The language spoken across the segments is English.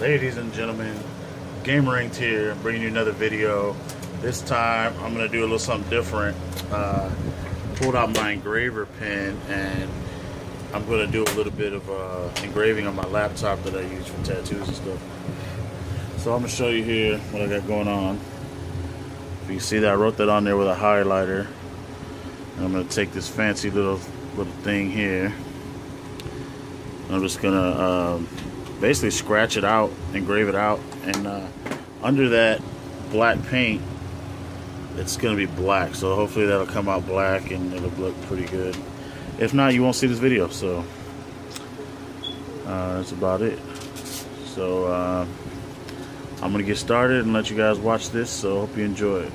Ladies and gentlemen, GamerInked here, bringing you another video. This time, I'm gonna do a little something different. Uh, pulled out my engraver pen and I'm gonna do a little bit of uh, engraving on my laptop that I use for tattoos and stuff. So I'm gonna show you here what I got going on. If you see that, I wrote that on there with a highlighter. And I'm gonna take this fancy little little thing here. I'm just gonna um, basically scratch it out, engrave it out, and uh, under that black paint, it's gonna be black. So hopefully that'll come out black and it'll look pretty good. If not, you won't see this video. So uh, that's about it. So uh, I'm gonna get started and let you guys watch this. So hope you enjoy it.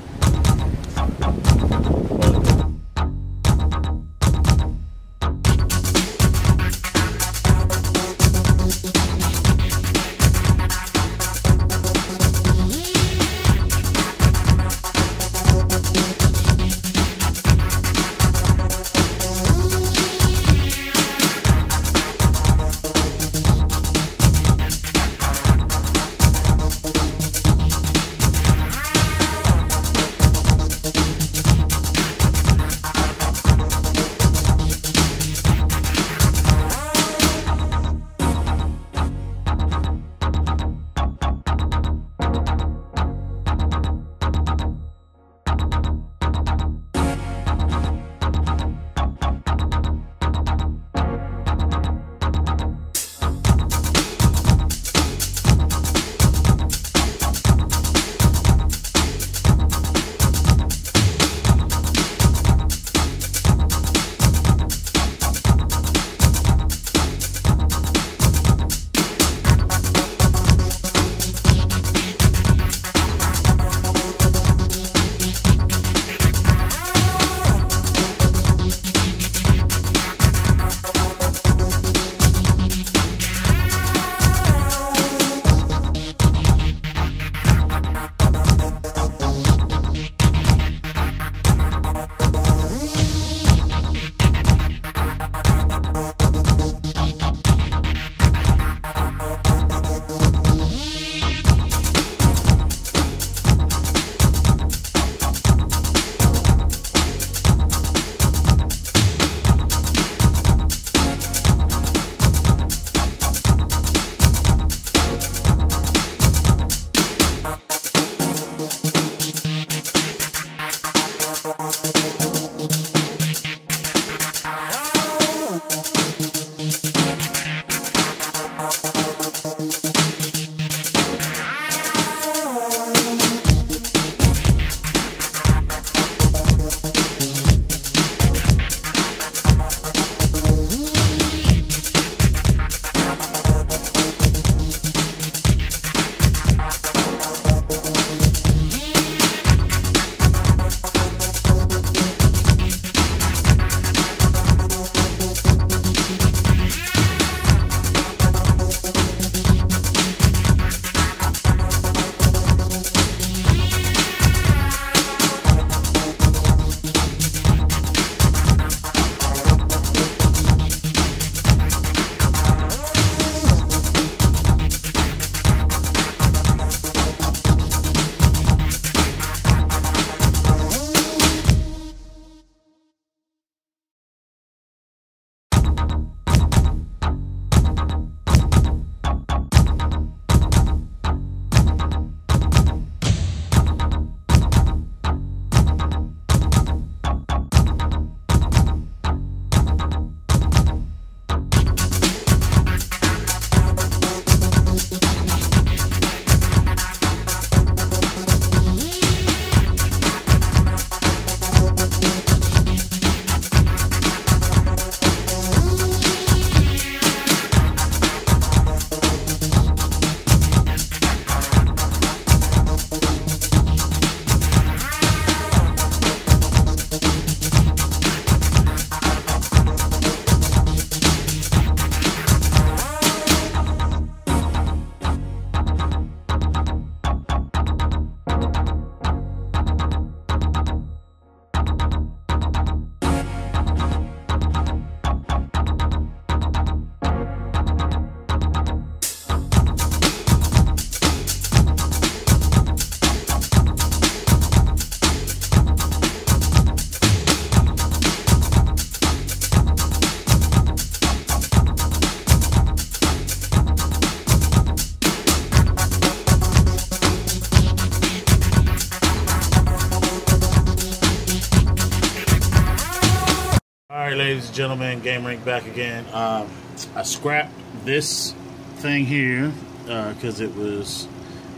Gentlemen, GamerInked back again. Um, I scrapped this thing here because uh, it was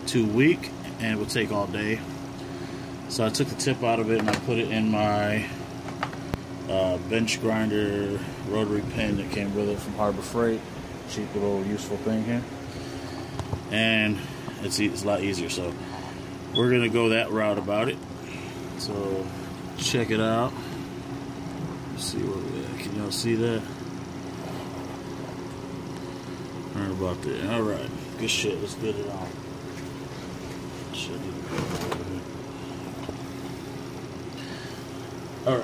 too weak and it would take all day. So I took the tip out of it and I put it in my uh, bench grinder rotary pin that came with it from Harbor Freight. Cheap little useful thing here. And it's, it's a lot easier. So we're going to go that route about it. So check it out. See what we got. Can y'all see that? Right about there. All right. Good shit. Let's get it on. All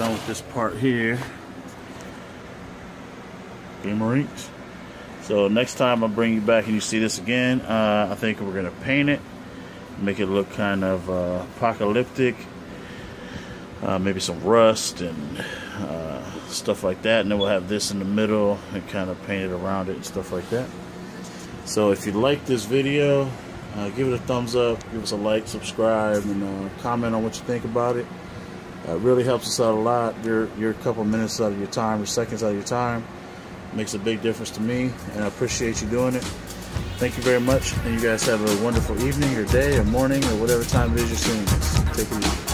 done with this part here. Gamer So next time I'll bring you back and you see this again, uh, I think we're gonna paint it, make it look kind of uh, apocalyptic, uh, maybe some rust and uh, stuff like that, and then we'll have this in the middle and kind of paint it around it and stuff like that. So if you like this video, uh, give it a thumbs up, give us a like, subscribe, and uh, comment on what you think about it. It really helps us out a lot. Your your couple minutes out of your time, or seconds out of your time makes a big difference to me, and I appreciate you doing it. Thank you very much, and you guys have a wonderful evening, or day, or morning, or whatever time it is you're seeing this. Take it easy.